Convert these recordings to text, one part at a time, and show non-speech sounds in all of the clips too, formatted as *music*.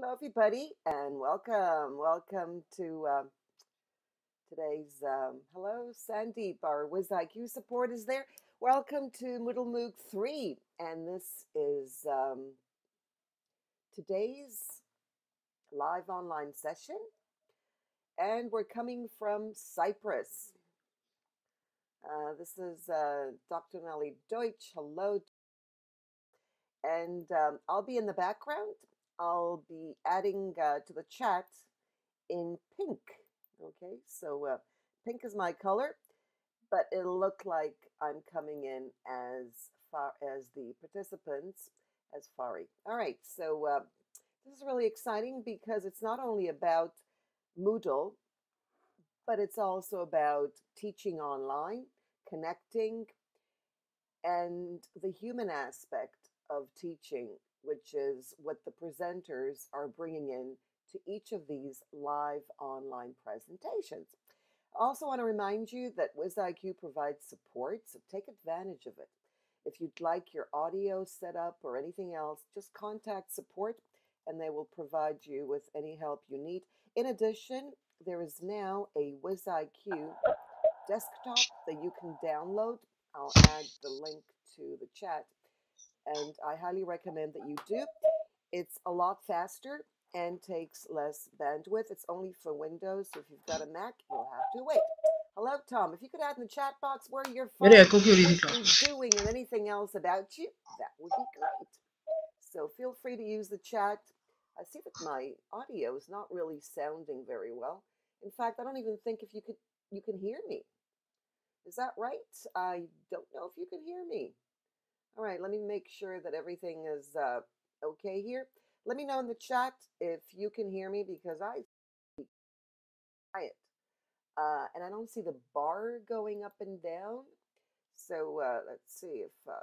Hello, everybody, and welcome. Welcome to um, today's. Um, hello, Sandeep. Our WizIQ support is there. Welcome to Moodle MOOC 3, and this is um, today's live online session. And we're coming from Cyprus. Uh, this is uh, Dr. Nellie Deutsch. Hello, and um, I'll be in the background. I'll be adding uh, to the chat in pink. Okay, so uh, pink is my color, but it'll look like I'm coming in as far as the participants as Fari. All right, so uh, this is really exciting because it's not only about Moodle, but it's also about teaching online, connecting, and the human aspect of teaching, which is what the presenters are bringing in to each of these live online presentations. I also want to remind you that WizIQ provides support, so take advantage of it. If you'd like your audio set up or anything else, just contact support and they will provide you with any help you need. In addition, there is now a WizIQ desktop that you can download. I'll add the link to the chat and I highly recommend that you do. It's a lot faster and takes less bandwidth. It's only for Windows, so if you've got a Mac, you'll have to wait. Hello, Tom. If you could add in the chat box where you're from, what you're doing, and anything else about you, that would be great. So feel free to use the chat. I see that my audio is not really sounding very well. In fact, I don't even think if you could you can hear me. Is that right? I don't know if you can hear me. All right, let me make sure that everything is uh, okay here. Let me know in the chat if you can hear me because I quiet. Uh, and I don't see the bar going up and down. So uh, let's see if uh,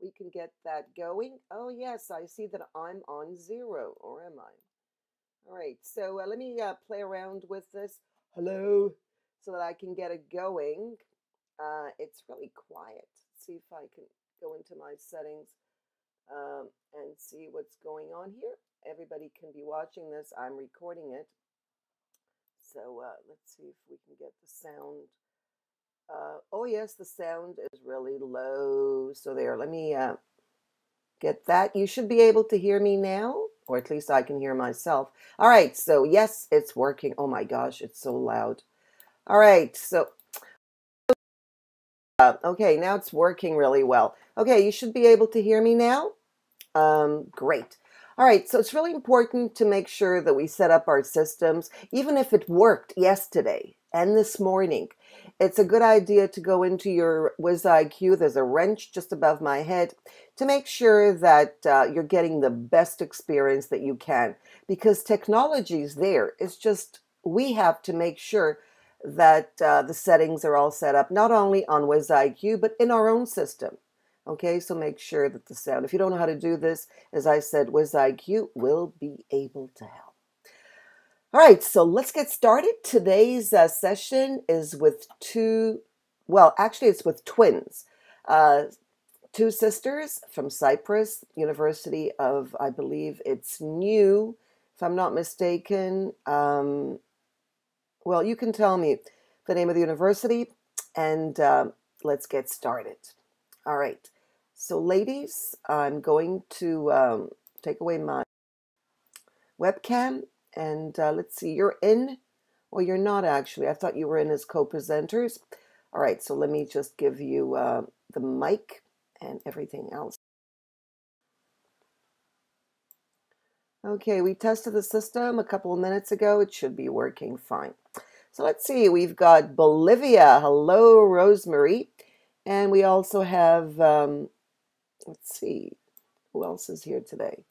we can get that going. Oh, yes, I see that I'm on zero, or am I? All right, so uh, let me uh, play around with this. Hello, so that I can get it going. Uh, it's really quiet. See if I can go into my settings um, and see what's going on here. Everybody can be watching this. I'm recording it. So uh, let's see if we can get the sound. Uh, oh, yes, the sound is really low. So there, let me uh, get that. You should be able to hear me now, or at least I can hear myself. All right, so yes, it's working. Oh my gosh, it's so loud. All right, so uh, okay, now it's working really well. Okay, you should be able to hear me now. Um, great. All right, so it's really important to make sure that we set up our systems, even if it worked yesterday and this morning. It's a good idea to go into your WizIQ. There's a wrench just above my head to make sure that uh, you're getting the best experience that you can because technology is there. It's just we have to make sure that uh, the settings are all set up, not only on WizIQ, but in our own system. Okay, so make sure that the sound, if you don't know how to do this, as I said, WizIQ will be able to help. All right, so let's get started. Today's uh, session is with two, well, actually, it's with twins, uh, two sisters from Cyprus, University of, I believe it's new, if I'm not mistaken. Um, well, you can tell me the name of the university and uh, let's get started. All right. So, ladies, I'm going to um, take away my webcam and uh, let's see, you're in. Well, you're not actually. I thought you were in as co presenters. All right. So, let me just give you uh, the mic and everything else. Okay, we tested the system a couple of minutes ago. It should be working fine. So let's see, we've got Bolivia. Hello, Rosemary. And we also have, um, let's see, who else is here today?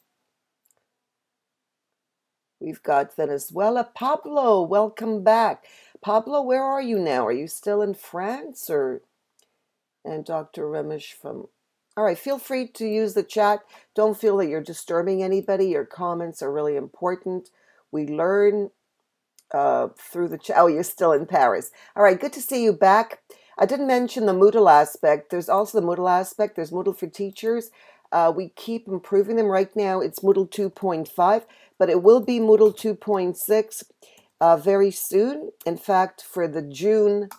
We've got Venezuela. Pablo, welcome back. Pablo, where are you now? Are you still in France or? And Dr. Ramesh from. All right, feel free to use the chat. Don't feel that you're disturbing anybody. Your comments are really important. We learn uh, through the chat. Oh, you're still in Paris. All right, good to see you back. I didn't mention the Moodle aspect. There's also the Moodle aspect. There's Moodle for teachers. Uh, we keep improving them. Right now, it's Moodle 2.5, but it will be Moodle 2.6 uh, very soon. In fact, for the June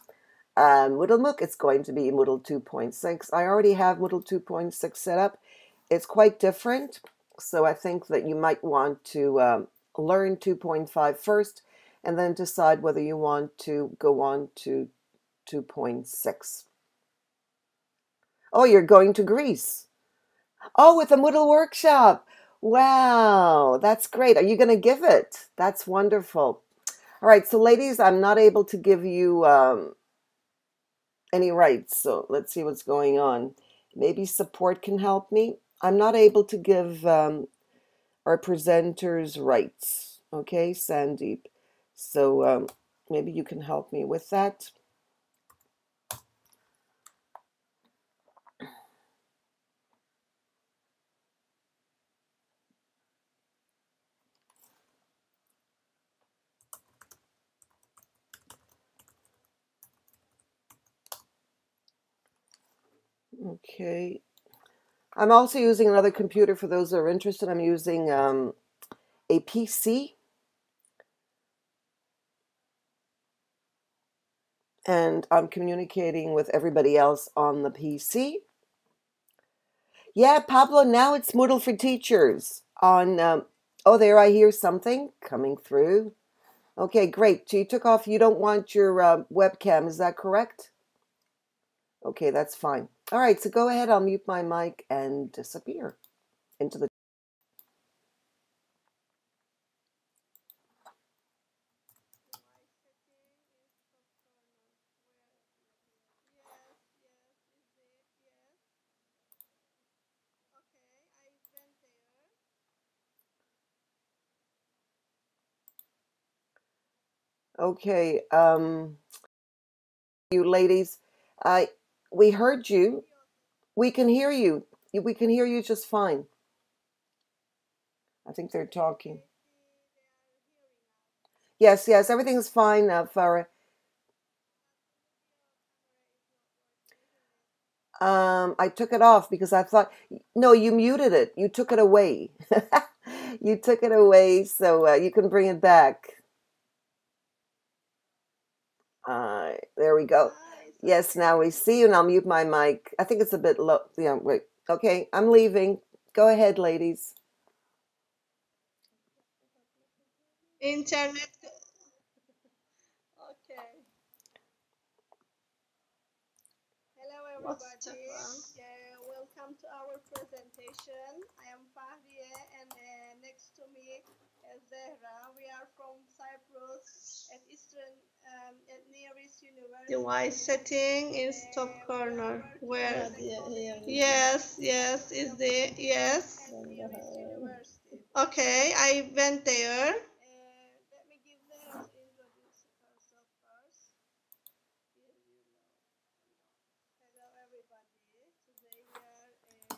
uh, Moodle MOOC, it's going to be Moodle 2.6. I already have Moodle 2.6 set up. It's quite different, so I think that you might want to um, learn 2.5 first and then decide whether you want to go on to 2.6. Oh, you're going to Greece. Oh, with a Moodle workshop. Wow, that's great. Are you going to give it? That's wonderful. All right, so ladies, I'm not able to give you um, any rights. So let's see what's going on. Maybe support can help me. I'm not able to give um, our presenters rights. Okay, Sandeep. So um, maybe you can help me with that. Okay. I'm also using another computer for those that are interested. I'm using um, a PC. And I'm communicating with everybody else on the PC. Yeah, Pablo, now it's Moodle for Teachers on, um, oh, there I hear something coming through. Okay, great. So you took off, you don't want your uh, webcam, is that correct? Okay, that's fine. All right, so go ahead. I'll mute my mic and disappear into the. Okay, um, you ladies, I we heard you. We can hear you. We can hear you just fine. I think they're talking. Yes, yes, everything's fine, uh, Farah. Um, I took it off because I thought, no, you muted it. You took it away. *laughs* you took it away, so uh, you can bring it back. Uh, there we go. Yes, now we see you, and I'll mute my mic. I think it's a bit low. Yeah, wait. Okay, I'm leaving. Go ahead, ladies. Internet. Okay. Hello, everybody. Yeah, welcome to our presentation. I am Fahriye, and uh, next to me is Zehra. We are from Cyprus at Eastern, um, at Near East University. Device setting is top corner. Where? Yeah, yeah, Yes, yes, is the yes. at Near East University. Okay, I went there. Uh, let me give Zehra to introduce herself first. Here you know. Hello, everybody. Today we are uh,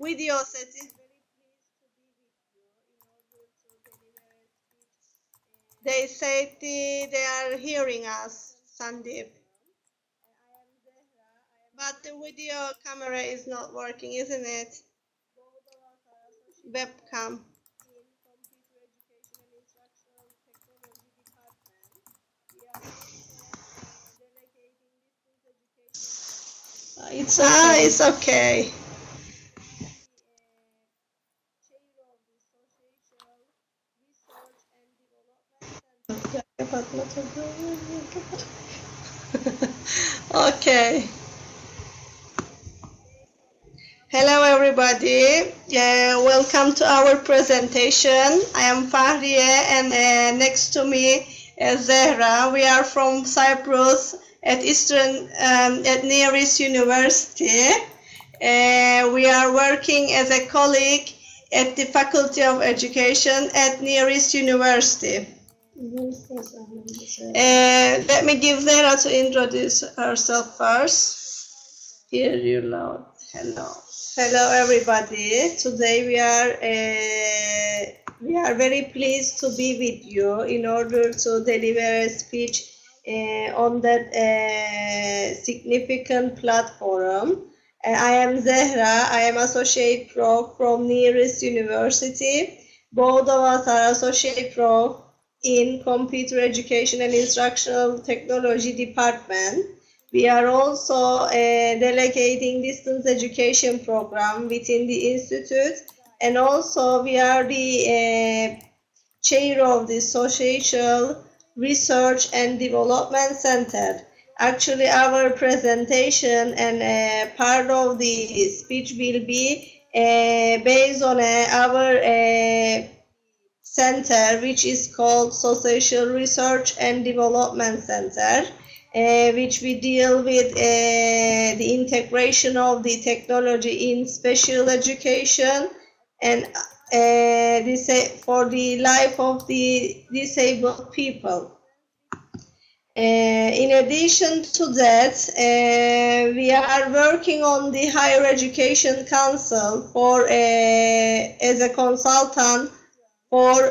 Video setting. very pleased to be with you in order to deliver a speech. uh, They say the, they are hearing us, Sandeep. I am Zehra. I am But the video camera is not working, isn't it? board of our associate Webcam. It's Computer Education and Instructional Technology Department. We are uh, delegating distance education Uh, It's ah, it's okay. chair of the Social Research and Development Center. okay. Hello everybody, uh, welcome to our presentation. I am Fahriye and uh, next to me is Zehra. We are from Cyprus at Eastern, um, at Near East University. Uh, we are working as a colleague at the Faculty of Education at Near East University. Uh, let me give Zehra to introduce herself first. Hear you loud. Hello. Hello, everybody. Today we are uh, we are very pleased to be with you in order to deliver a speech uh, on that uh, significant platform. I am Zehra. I am Associate Pro from Near East University. Both of us are Associate Pro in Computer Education and Instructional Technology Department. We are also uh, delegating distance education program within the institute and also we are the uh, chair of the Social Research and Development Center. Actually, our presentation and uh, part of the speech will be uh, based on uh, our center, which is called Social Research and Development Center. Uh, which we deal with uh, the integration of the technology in special education and uh, for the life of the disabled people. Uh, in addition to that, uh, we are working on the Higher Education Council for uh, as a consultant for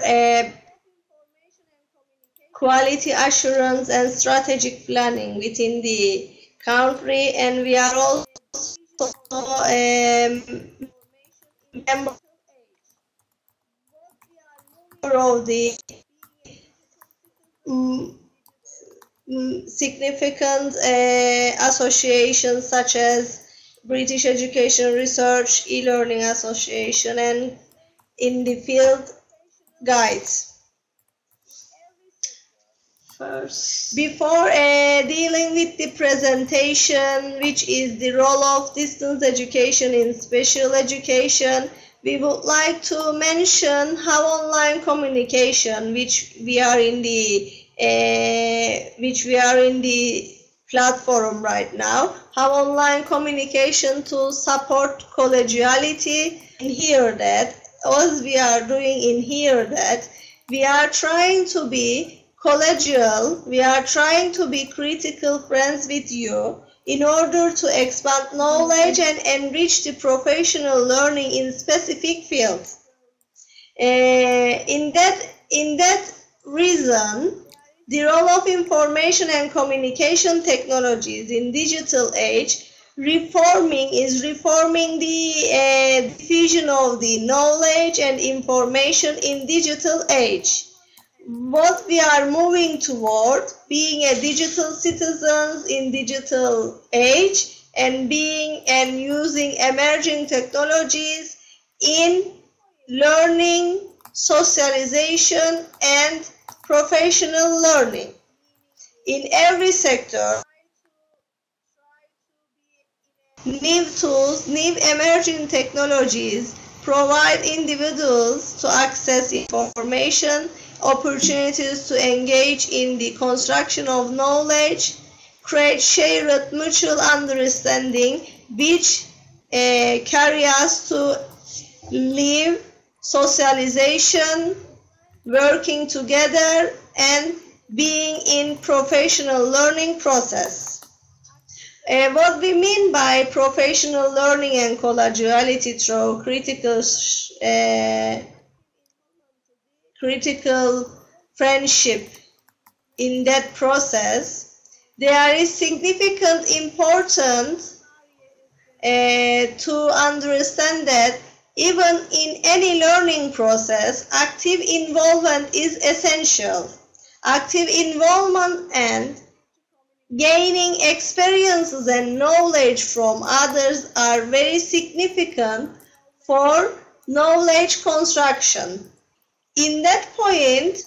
quality assurance and strategic planning within the country, and we are also um, member of the um, significant uh, associations such as British Education Research, E-Learning Association, and in the field guides. First, before uh, dealing with the presentation, which is the role of distance education in special education, we would like to mention how online communication, which we are in the uh, which we are in the platform right now, how online communication to support collegiality in here that as we are doing in here that we are trying to be collegial, we are trying to be critical friends with you in order to expand knowledge and enrich the professional learning in specific fields. Uh, in that in that reason, the role of information and communication technologies in digital age reforming is reforming the uh, diffusion of the knowledge and information in digital age what we are moving toward being a digital citizens in digital age and being and using emerging technologies in learning socialization and professional learning. In every sector, new tools, new emerging technologies provide individuals to access information, opportunities to engage in the construction of knowledge, create shared mutual understanding, which uh, carry us to live socialization, working together and being in professional learning process. Uh, what we mean by professional learning and collegiality through critical uh, critical friendship in that process, there is significant importance uh, to understand that even in any learning process, active involvement is essential. Active involvement and gaining experiences and knowledge from others are very significant for knowledge construction. In that point,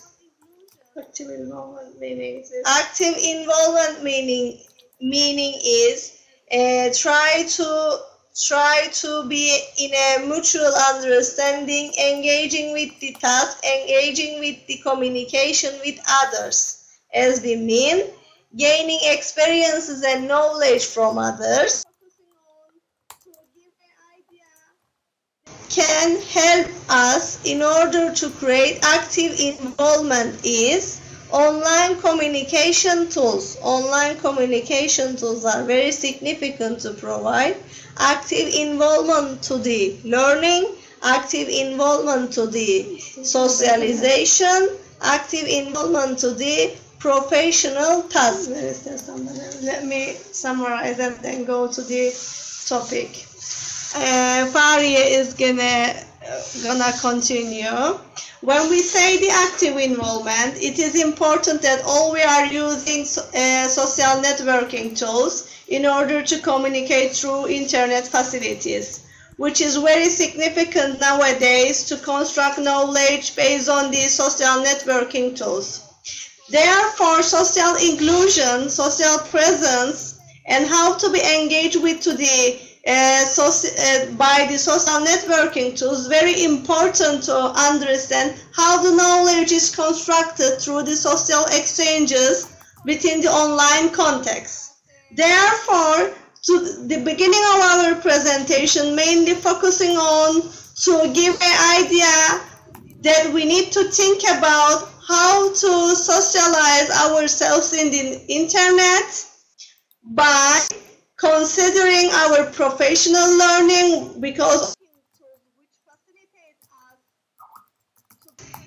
active involvement meaning active involvement meaning meaning is uh, try to try to be in a mutual understanding, engaging with the task, engaging with the communication with others, as we mean, gaining experiences and knowledge from others. can help us in order to create active involvement is online communication tools. Online communication tools are very significant to provide active involvement to the learning, active involvement to the socialization, active involvement to the professional task. Let me summarize and then go to the topic. Uh, Faria is gonna gonna continue. When we say the active involvement, it is important that all we are using uh, social networking tools in order to communicate through internet facilities, which is very significant nowadays to construct knowledge based on these social networking tools. Therefore, social inclusion, social presence, and how to be engaged with to the uh, so, uh, by the social networking tools, very important to understand how the knowledge is constructed through the social exchanges within the online context. Therefore, to the beginning of our presentation, mainly focusing on to give an idea that we need to think about how to socialize ourselves in the internet by considering our professional learning because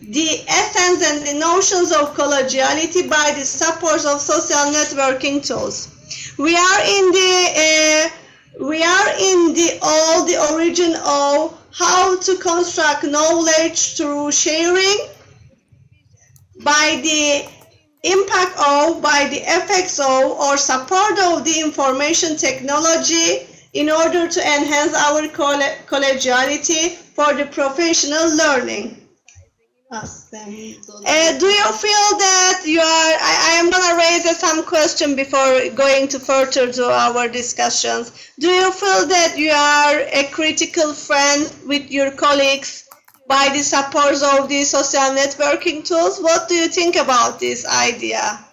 the essence and the notions of collegiality by the support of social networking tools. We are in the uh, we are in the all the origin of how to construct knowledge through sharing by the impact of by the effects of or support of the information technology in order to enhance our collegiality for the professional learning. Uh, do you feel that you are, I, I am going to raise some question before going to further to our discussions. Do you feel that you are a critical friend with your colleagues by the support of the social networking tools. What do you think about this idea?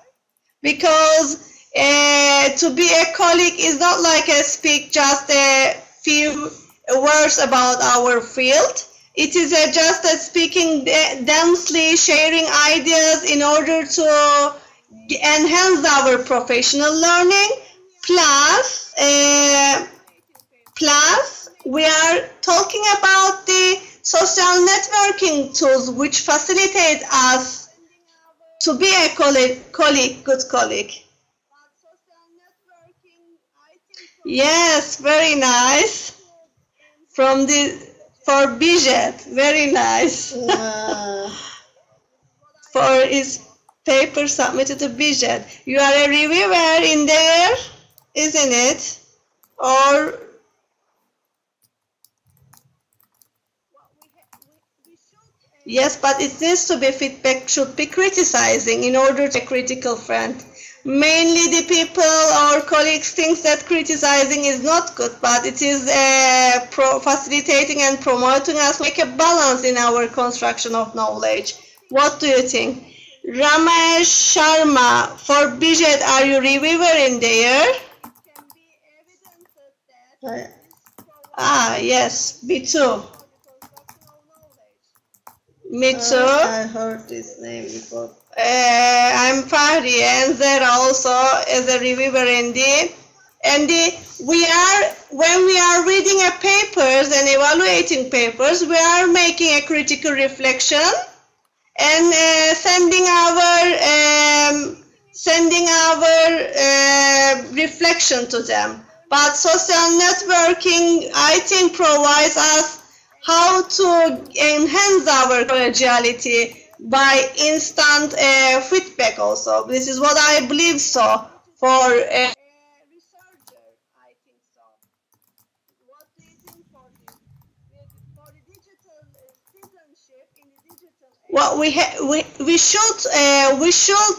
Because uh, to be a colleague is not like a speak just a few words about our field. It is a just a speaking densely, sharing ideas in order to enhance our professional learning. Plus, uh, plus we are talking about the social networking tools which facilitate us to be a colleague, colleague good colleague. Yes, very nice. From the for BJET, very nice. *laughs* for his paper submitted to BJET. You are a reviewer in there, isn't it? Or Yes, but it needs to be feedback should be criticizing in order to be a critical friend. Mainly the people or colleagues think that criticizing is not good, but it is uh, pro facilitating and promoting us make a balance in our construction of knowledge. What do you think? Ramesh Sharma, for BJET, are you reviewer in there? Ah, yes, B2. I heard this name before. Uh, I'm Fahri and there also is a reviewer in the and we are when we are reading a papers and evaluating papers we are making a critical reflection and uh, sending our um, sending our uh, reflection to them. But social networking I think provides us how to enhance our collegiality by instant uh, feedback also. This is what I believe so for uh, well, we we we should uh, we should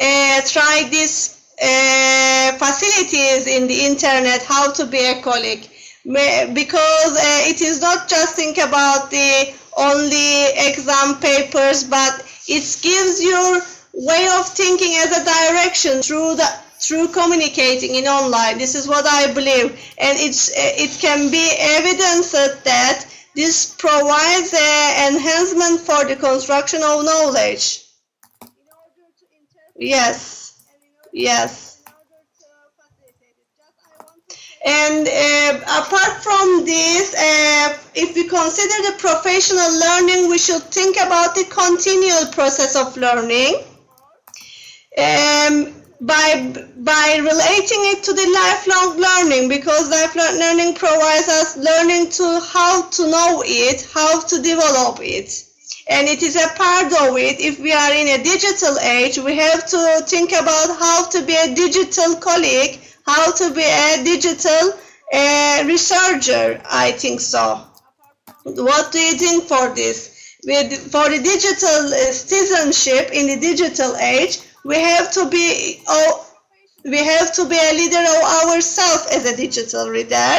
uh, try these uh, facilities in the internet. How to be a colleague because uh, it is not just think about the only exam papers, but it gives your way of thinking as a direction through the through communicating in online. This is what I believe, and it's uh, it can be evidence that this provides an enhancement for the construction of knowledge. Yes, yes. And uh, apart from this, uh, if we consider the professional learning, we should think about the continual process of learning. Um, by by relating it to the lifelong learning because lifelong learning provides us learning to how to know it how to develop it and it is a part of it if we are in a digital age we have to think about how to be a digital colleague how to be a digital uh, researcher i think so. What do you think for this? With for the digital uh, citizenship in the digital age we have to be oh, we have to be a leader of ourselves as a digital reader.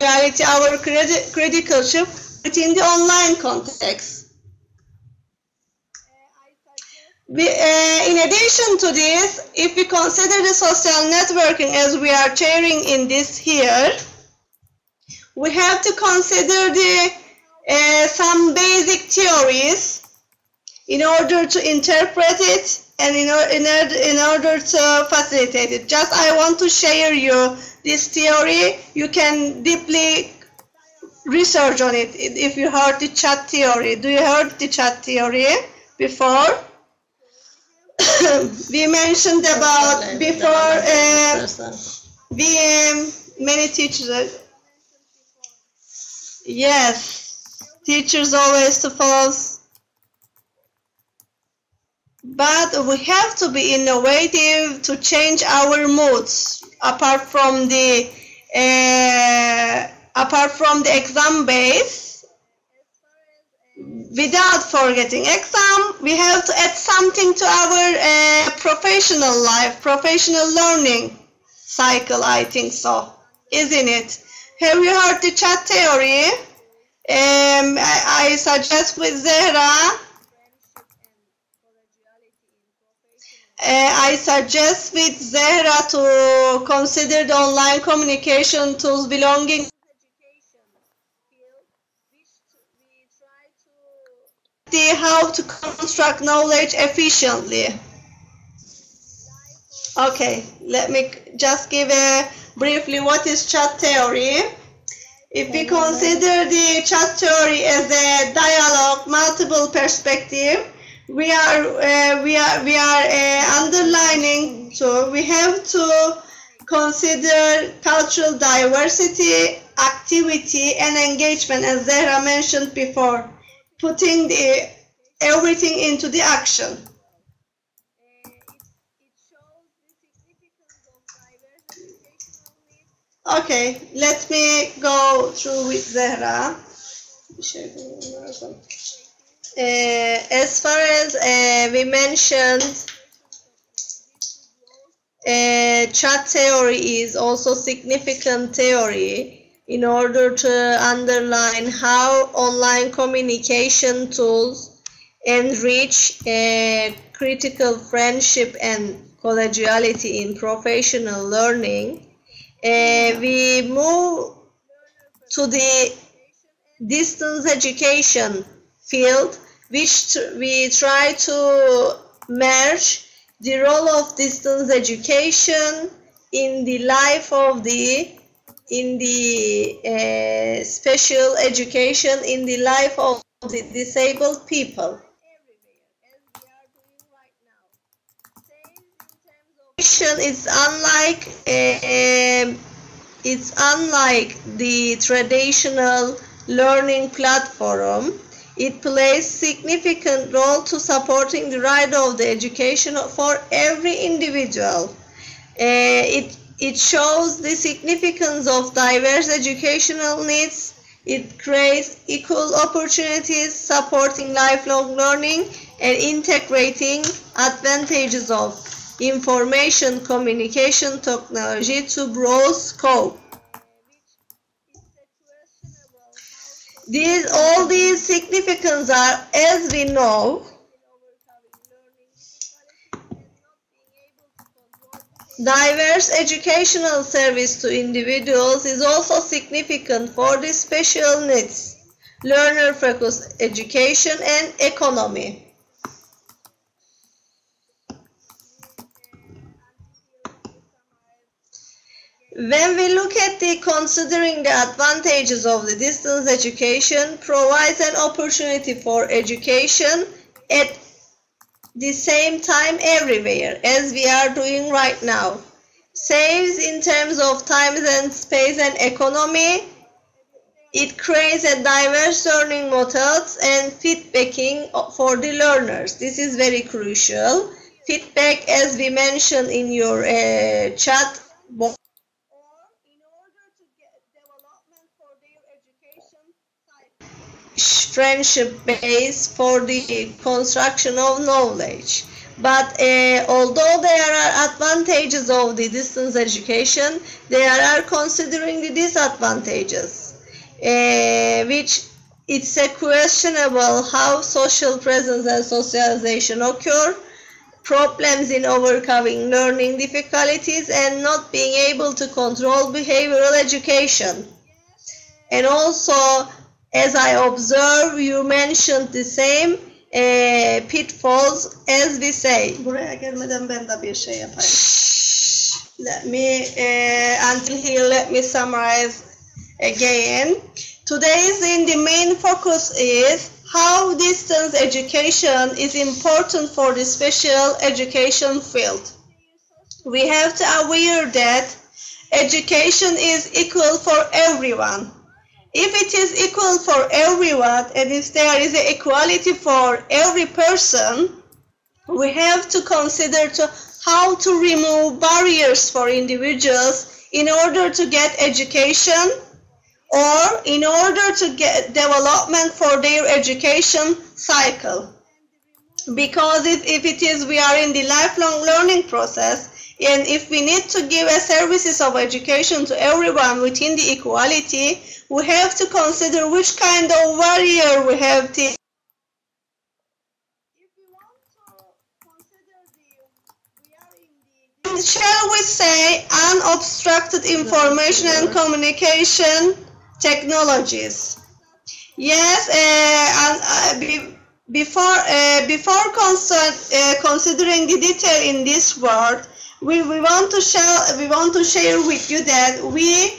Reality our credi- critical shift within the online context uh, I suggest we, uh, in addition to this if we consider the social networking as we are sharing in this here we have to consider the uh, some basic theories in order to interpret it and in, in, order, in order to facilitate it. Just I want to share you this theory. You can deeply research on it if you heard the chat theory. Do you heard the chat theory before? We mentioned about before uh, we um, many teachers Yes, teachers always to follow. But we have to be innovative to change our moods. Apart from the uh, apart from the exam base, without forgetting exam, we have to add something to our uh, professional life, professional learning cycle. I think so, isn't it? Have you heard the chat theory? Um, I, I suggest with Zehra. Uh, I suggest with Zehra to consider the online communication tools belonging education field, which t- we try the how to construct knowledge efficiently. Okay, let me just give a briefly what is chat theory. If we consider the chat theory as a dialogue, multiple perspective, we are uh, we are we are uh, underlining so we have to consider cultural diversity, activity, and engagement, as Zehra mentioned before, putting the everything into the action. Okay, let me go through with Zehra. Uh, as far as uh, we mentioned, uh, chat theory is also significant theory in order to underline how online communication tools enrich uh, critical friendship and collegiality in professional learning. Uh, we move to the distance education field, which we try to merge the role of distance education in the life of the in the uh, special education in the life of the disabled people. is unlike uh, it's unlike the traditional learning platform. It plays significant role to supporting the right of the education for every individual. Uh, it it shows the significance of diverse educational needs. It creates equal opportunities, supporting lifelong learning and integrating advantages of information communication technology to broad scope. These all these significance are, as we know, in overcoming learning difficulties and not being able to control diverse educational service to individuals is also significant for the special needs, learner focused education and economy. When we look at the considering the advantages of the distance education provides an opportunity for education at the same time everywhere as we are doing right now. Saves in terms of time and space and economy. It creates a diverse learning methods and feedbacking for the learners. This is very crucial. Feedback as we mentioned in your uh, chat box friendship base for the construction of knowledge. But uh, although there are advantages of the distance education, there are considering the disadvantages, uh, which it's a questionable how social presence and socialization occur, problems in overcoming learning difficulties, and not being able to control behavioral education. And also as I observe, you mentioned the same uh, pitfalls as we say. Buraya gelmeden ben de bir şey yapayım. Let me, uh, until here, let me summarize again. Today's in the main focus is how distance education is important for the special education field. We have to aware that education is equal for everyone if it is equal for everyone and if there is equality for every person, we have to consider to how to remove barriers for individuals in order to get education or in order to get development for their education cycle. Because if, if it is we are in the lifelong learning process and if we need to give a services of education to everyone within the equality, we have to consider which kind of barrier we have to shall we say unobstructed information and communication technologies? Yes uh, and, uh, be, before uh, before uh, considering the detail in this word we, we want to share we want to share with you that we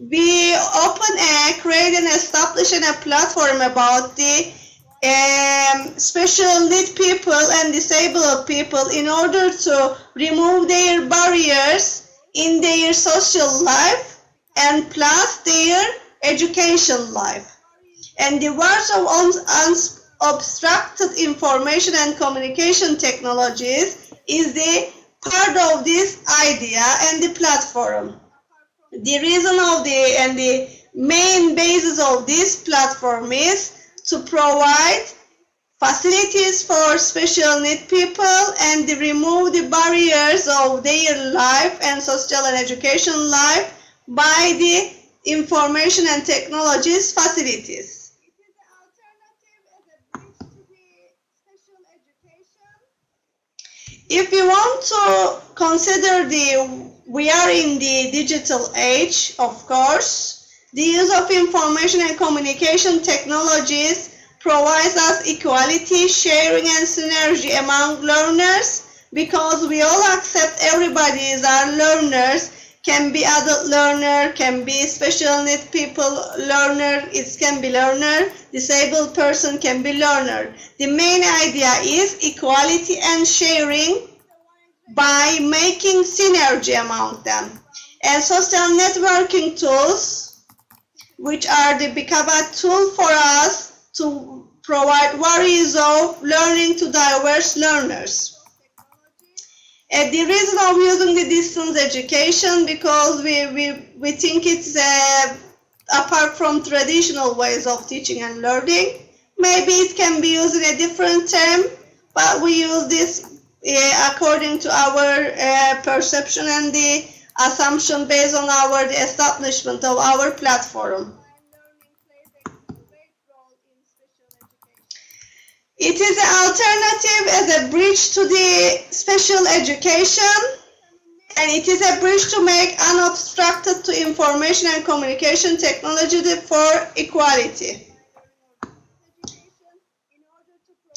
we open a create and establish a platform about the um, special need people and disabled people in order to remove their barriers in their social life and plus their education life. And the words of unobstructed information and communication technologies is the part of this idea and the platform the reason of the and the main basis of this platform is to provide facilities for special need people and remove the barriers of their life and social and education life by the information and technologies facilities. If you want to consider the we are in the digital age, of course. The use of information and communication technologies provides us equality, sharing, and synergy among learners because we all accept everybody is our learners can be adult learner, can be special need people learner, it can be learner, disabled person can be learner. The main idea is equality and sharing by making synergy among them. And social networking tools, which are the Bikaba tool for us to provide ways of learning to diverse learners. And the reason of using the distance education because we, we, we think it's uh, apart from traditional ways of teaching and learning. Maybe it can be used in a different term, but we use this uh, according to our uh, perception and the assumption based on our establishment of our platform. It is an alternative as a bridge to the special education and it is a bridge to make unobstructed to information and communication technology for equality.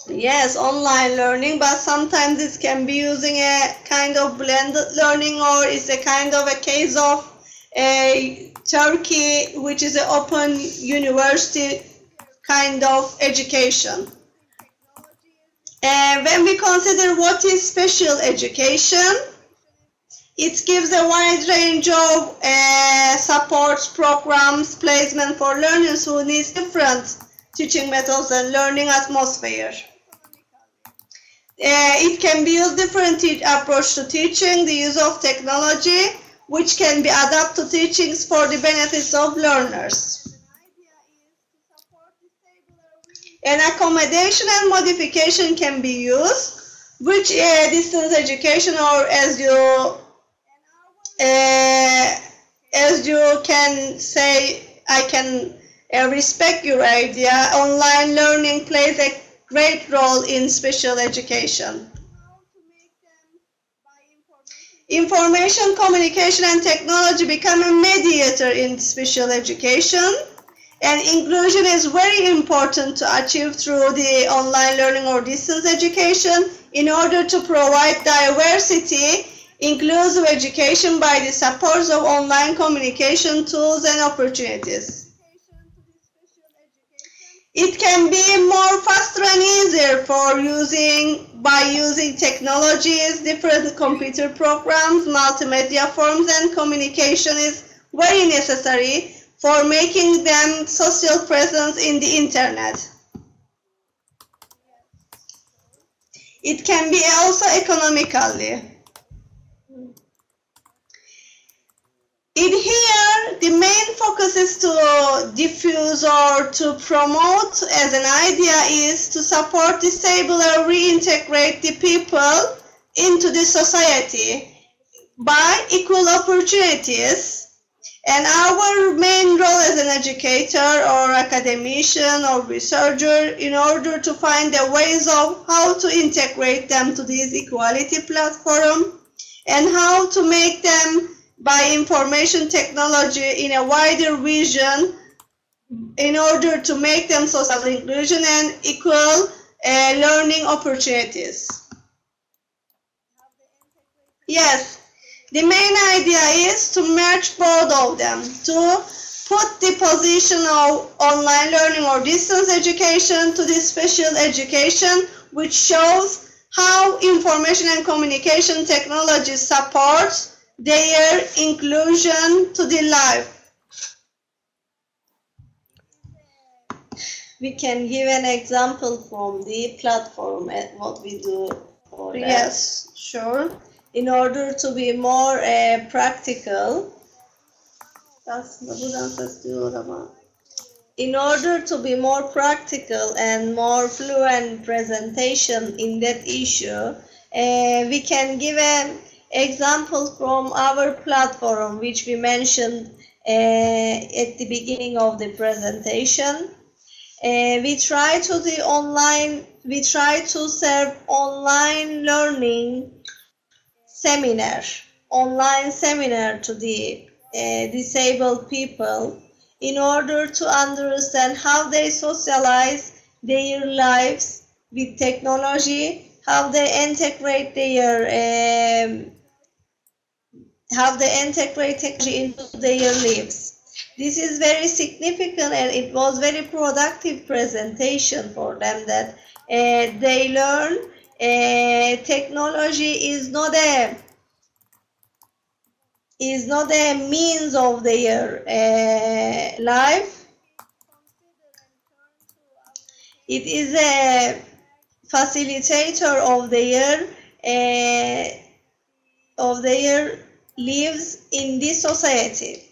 Yes, online learning, but sometimes it can be using a kind of blended learning or it's a kind of a case of a Turkey, which is an open university kind of education. Uh, when we consider what is special education, it gives a wide range of uh, supports, programs, placement for learners who need different teaching methods and learning atmosphere. Uh, it can be a different approach to teaching, the use of technology, which can be adapted to teachings for the benefits of learners. An accommodation and modification can be used, which uh, distance education or as you uh, as you can say, I can uh, respect your idea. Online learning plays a great role in special education. Information, communication, and technology become a mediator in special education. And inclusion is very important to achieve through the online learning or distance education in order to provide diversity inclusive education by the support of online communication tools and opportunities. It can be more faster and easier for using by using technologies, different computer programs, multimedia forms and communication is very necessary for making them social presence in the internet. It can be also economically. In here, the main focus is to diffuse or to promote as an idea is to support, disable or reintegrate the people into the society by equal opportunities. And our main role as an educator or academician or researcher in order to find the ways of how to integrate them to this equality platform and how to make them by information technology in a wider vision in order to make them social inclusion and equal uh, learning opportunities. Yes, the main idea is to merge both of them, to put the position of online learning or distance education to the special education, which shows how information and communication technology supports their inclusion to the life. We can give an example from the platform and what we do for that. Yes, sure. In order to be more uh, practical, in order to be more practical and more fluent presentation in that issue, uh, we can give an example from our platform which we mentioned uh, at the beginning of the presentation. Uh, we try to the online, we try to serve online learning seminar, online seminar to the uh, disabled people in order to understand how they socialize their lives with technology, how they integrate their um, how they integrate technology into their lives. This is very significant and it was very productive presentation for them that uh, they learn uh, technology is not a is not a means of their uh, life. It is a facilitator of their uh, of their lives in this society.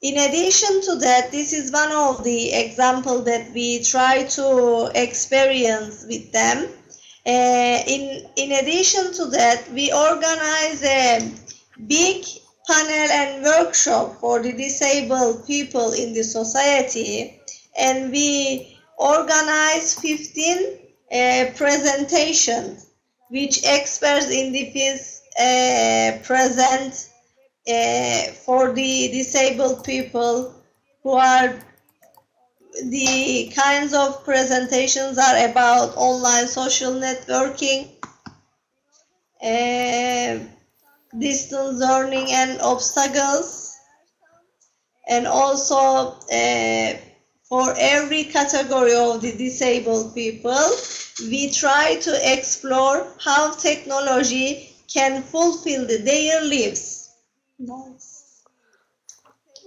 In addition to that, this is one of the examples that we try to experience with them. Uh, in, in addition to that, we organize a big panel and workshop for the disabled people in the society and we organize 15 uh, presentations which experts in the field uh, present uh, for the disabled people who are the kinds of presentations are about online social networking, uh, distance learning and obstacles, and also uh, for every category of the disabled people, we try to explore how technology can fulfill their lives. Nice.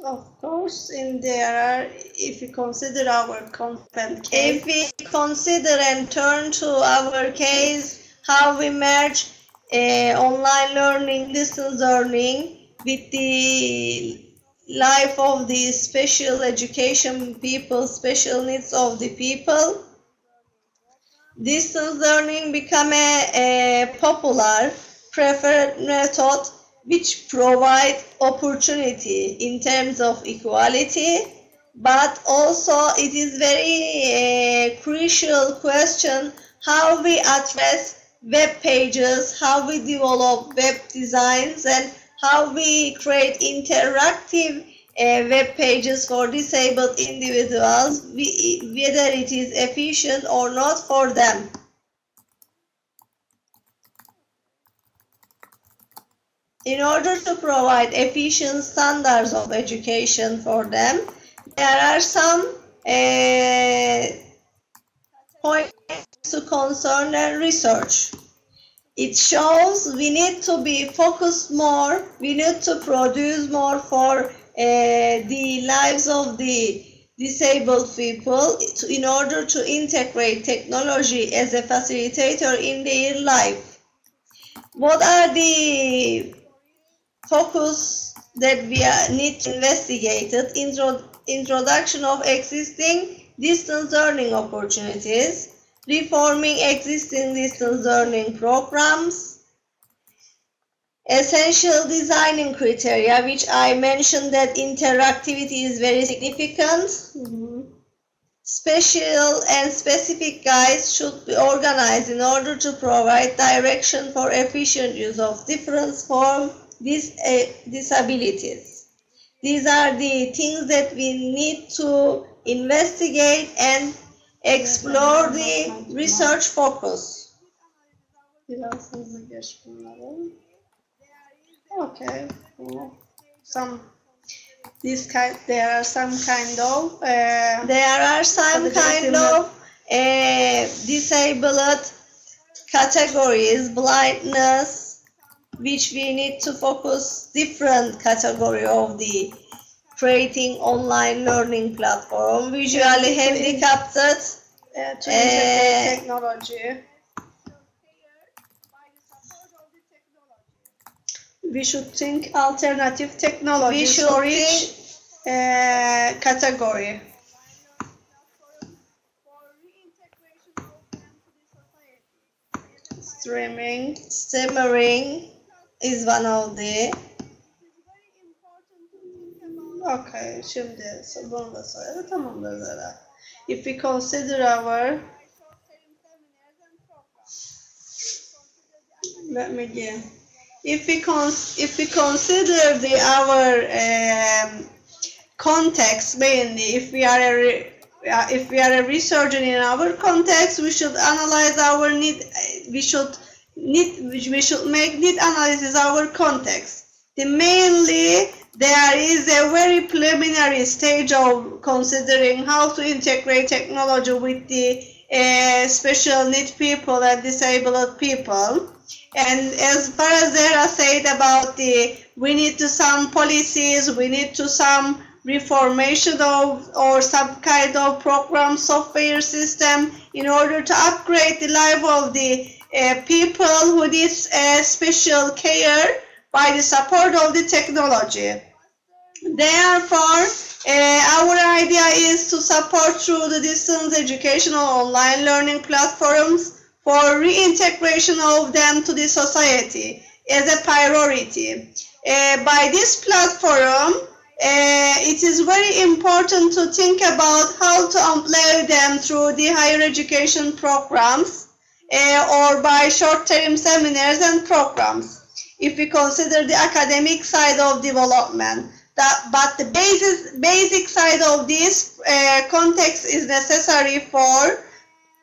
Of course, in there, if we consider our content case, if we consider and turn to our case, how we merge uh, online learning, distance learning with the life of the special education people, special needs of the people. Distance learning become a, a popular preferred method which provide opportunity in terms of equality but also it is very uh, crucial question how we address web pages how we develop web designs and how we create interactive uh, web pages for disabled individuals whether it is efficient or not for them In order to provide efficient standards of education for them, there are some uh, points to concern and research. It shows we need to be focused more, we need to produce more for uh, the lives of the disabled people in order to integrate technology as a facilitator in their life. What are the focus that we need to investigate intro, introduction of existing distance learning opportunities, reforming existing distance learning programs, essential designing criteria, which I mentioned that interactivity is very significant. Mm -hmm. Special and specific guides should be organized in order to provide direction for efficient use of different forms these uh, disabilities. These are the things that we need to investigate and explore the research focus. Okay. Some this kind there are some kind of uh, there are some kind of uh, disabled categories blindness which we need to focus different category of the creating online learning platform, visually handicapped, uh, to uh, technology. We should think alternative technology we should for each uh, category. Streaming, stammering, is one of the Okay, şimdi bunu da sayalım. Tamamdır zaten. If we consider our let me get if we cons if we consider the our um, context mainly if we are a if we are a researcher in our context we should analyze our need we should need we should make need analysis our context. The mainly there is a very preliminary stage of considering how to integrate technology with the uh, special need people and disabled people. And as far as Zehra said about the, we need to some policies, we need to some reformation of or some kind of program software system in order to upgrade the life of the people who need uh, special care by the support of the technology. Therefore, uh, our idea is to support through the distance educational online learning platforms for reintegration of them to the society as a priority. Uh, by this platform, uh, it is very important to think about how to employ them through the higher education programs uh, or by short-term seminars and programs. If we consider the academic side of development, that, but the basis, basic side of this uh, context is necessary for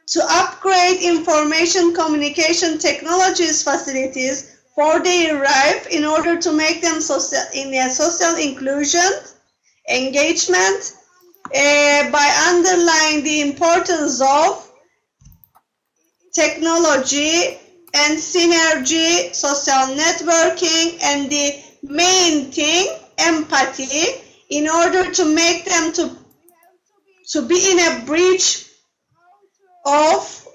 to upgrade information communication technologies facilities for their life in order to make them social, in a social inclusion, engagement, uh, by underlying the importance of technology and synergy, social networking, and the main thing, empathy, in order to make them to, to be in a bridge of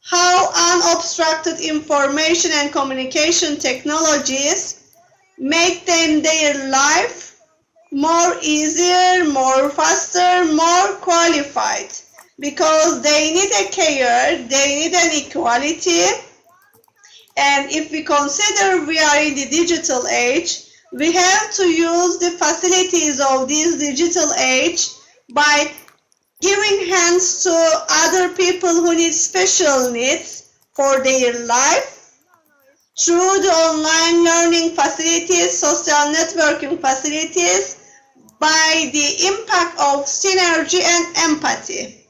how unobstructed information and communication technologies make them their life more easier, more faster, more qualified because they need a care, they need an equality. And if we consider we are in the digital age, we have to use the facilities of this digital age by giving hands to other people who need special needs for their life through the online learning facilities, social networking facilities, by the impact of synergy and empathy.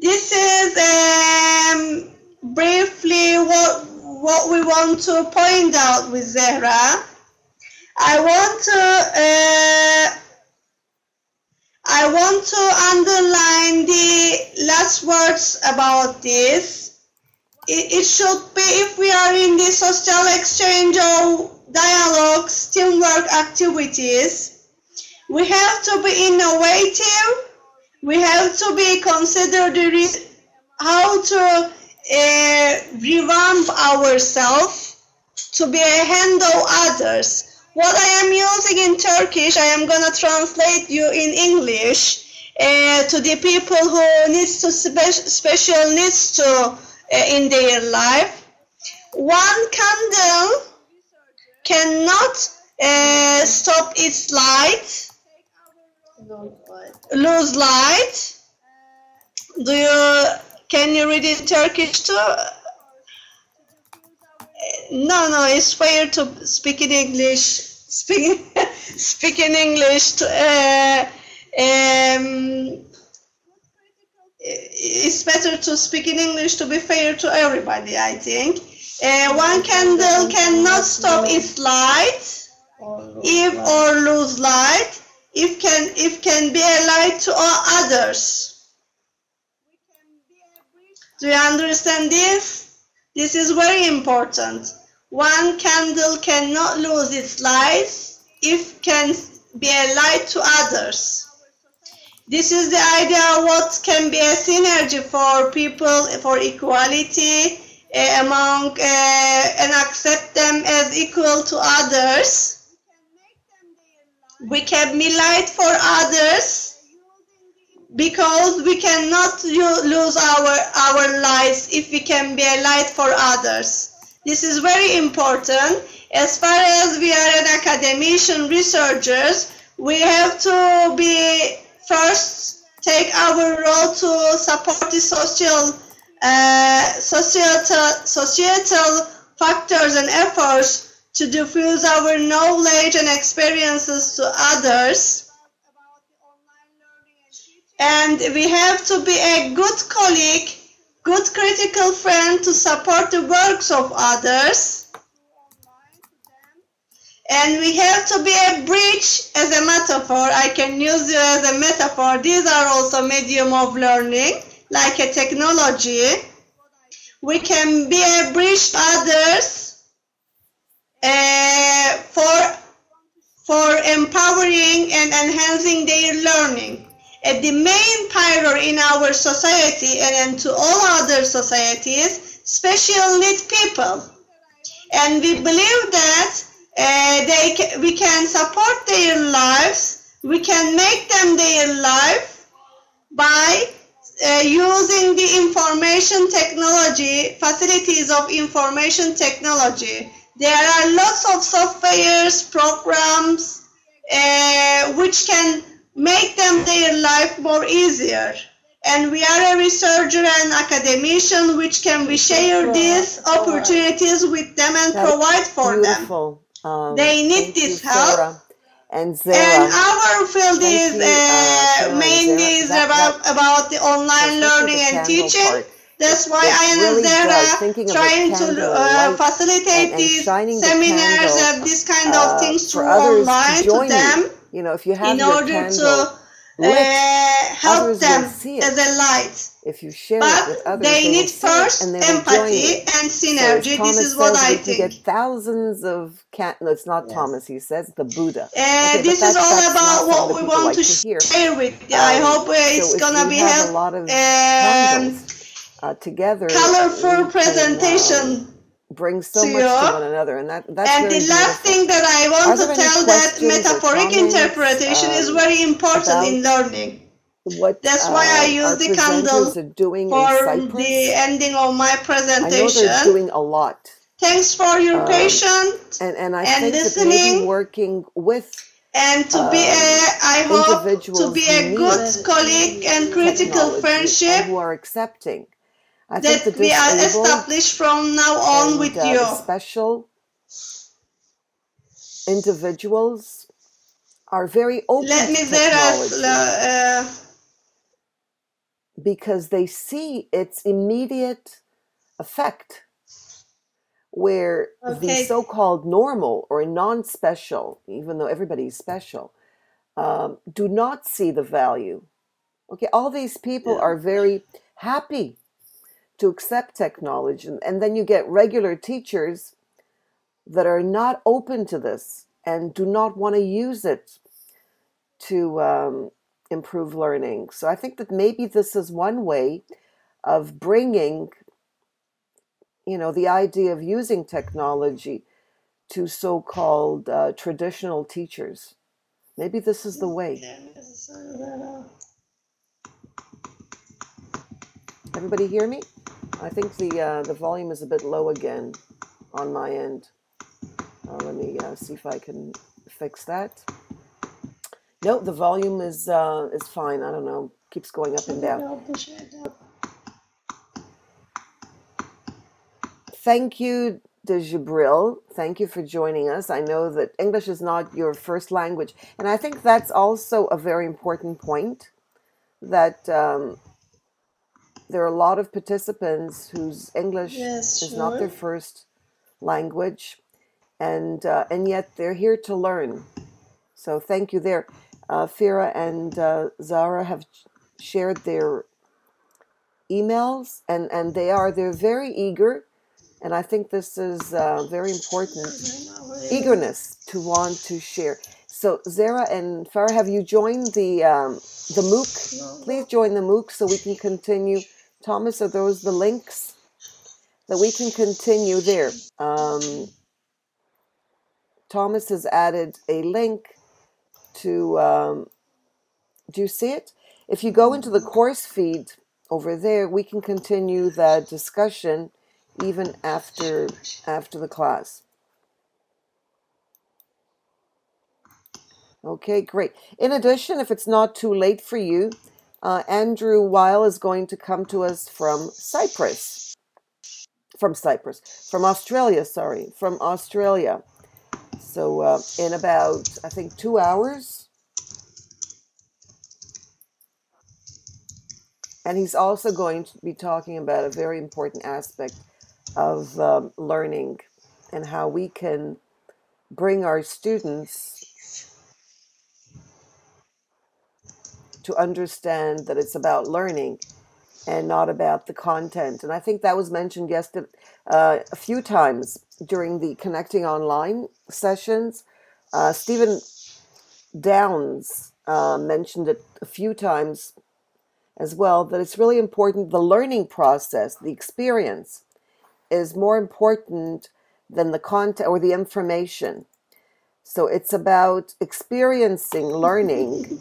This is um, briefly what, what we want to point out with Zehra. I want to uh, I want to underline the last words about this. It, should be if we are in the social exchange or dialogues, teamwork activities, we have to be innovative. We have to be consider the how to uh, revamp ourselves to be a handle others. What I am using in Turkish, I am gonna translate you in English uh, to the people who needs to spe special needs to uh, in their life. One candle cannot stop its light, lose light. Do you can you read in Turkish too? No, no, it's fair to speak in English. Speak, *laughs* speak in English. To, uh, um, it's better to speak in English to be fair to everybody, I think. Uh, one candle cannot stop its light if or lose light if can if can be a light to all others. Do you understand this? This is very important. One candle cannot lose its light if can be a light to others. This is the idea of what can be a synergy for people, for equality uh, among uh, and accept them as equal to others. We can be light for others because we cannot lose our, our lives if we can be a light for others. This is very important. As far as we are an academician researchers, we have to be first take our role to support the social uh, societal, societal factors and efforts to diffuse our knowledge and experiences to others. And we have to be a good colleague, good critical friend to support the works of others. And we have to be a bridge as a metaphor. I can use you as a metaphor. These are also medium of learning, like a technology. We can be a bridge to others uh, for, for empowering and enhancing their learning. And the main pillar in our society and to all other societies, special needs people. And we believe that uh, they ca we can support their lives, we can make them their life by uh, using the information technology, facilities of information technology. There are lots of softwares, programs, uh, which can make them their life more easier. And we are a researcher and academician, which can we share these opportunities with them and That's provide for beautiful. them. Um, They need this you, help. Sarah. And Zehra, And our field Thank is you, uh, and mainly Zehra. is That- about, that- about the online learning and teaching. part. That's why It I am really does. Zehra Thinking of the trying to uh, facilitate and- and these shining the seminars candle, and this kind uh, of things for through others to online to, join you. them. You know, if you have in your order candle to lit, uh, help them see it. as a light. If you share it with But others, they they need first and they empathy you. and So synergy. This is what says, I we can think. get thousands of can. No, it's not Yes. Thomas. He says the Buddha. Uh, Okay, this is all about what we want like to to share with you. I Um, hope uh, it's so if gonna we be have a help lot of um, candles uh, together, colorful we can um, presentation bring so to much to one another, and that that's And the last thing that I want to tell that metaphoric interpretation is um, very important in learning. what That's why I uh, use the presenters candle doing for the ending of my presentation. I know presentation. doing a lot. Thanks for your Um, patience and and I and think listening working with and to be um, a, I hope to be a good colleague and critical friendship who are accepting. I think that the we are established from now on with uh, you. special individuals are very open Let to me there as uh, because they see its immediate effect where the so-called normal or non-special even though everybody's special um, do not see the value okay all these people Yeah. are very happy to accept technology and, then you get regular teachers that are not open to this and do not want to use it to um, improve learning. So i think that maybe this is one way of bringing you know the idea of using technology to so-called uh, traditional teachers. Maybe this is the way everybody hear me i think the uh, the volume is a bit low again on my end uh, let me uh, see if i can fix that no the volume is uh, is fine i don't know keeps going up and down Thank you, De Jibril. Thank you for joining us. I know that English is not your first language, and I think that's also a very important point. That um, there are a lot of participants whose English Yes, is not their first language, and uh, and yet they're here to learn. So thank you there. Uh, Fira and uh, Zehra have shared their emails, and and they are they're very eager, and I think this is uh, very important eagerness to want to share. So Zehra and Farah, have you joined the um, the MOOC? Please join the MOOC so we can continue. Thomas, are those the links that we can continue there? Um, Thomas has added a link to. Um, do you see it? If you go into the course feed over there, we can continue that discussion even after after the class. Okay, great. In addition, if it's not too late for you, uh, Andrew Weil is going to come to us from Cyprus. From Cyprus. From Australia, sorry. From Australia. So, uh, in about, I think, two hours. And he's also going to be talking about a very important aspect of um, learning and how we can bring our students to understand that it's about learning and not about the content. And I think that was mentioned yesterday uh, a few times during the connecting online sessions. Uh, Stephen Downes uh, mentioned it a few times as well that it's really important the learning process, the experience is more important than the content or the information. So it's about experiencing learning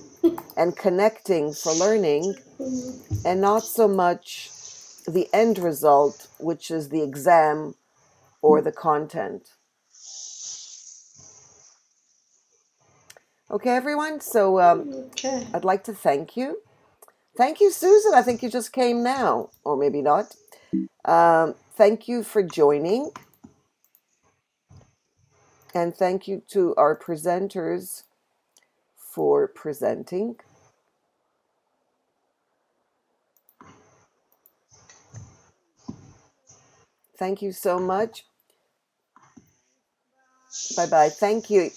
and connecting for learning and not so much the end result, which is the exam or the content. Okay, everyone. So um, Okay. I'd like to thank you. Thank you, Susan. I think you just came now, or maybe not. Um, thank you for joining. And thank you to our presenters for presenting. Thank you so much. Bye bye. Thank you.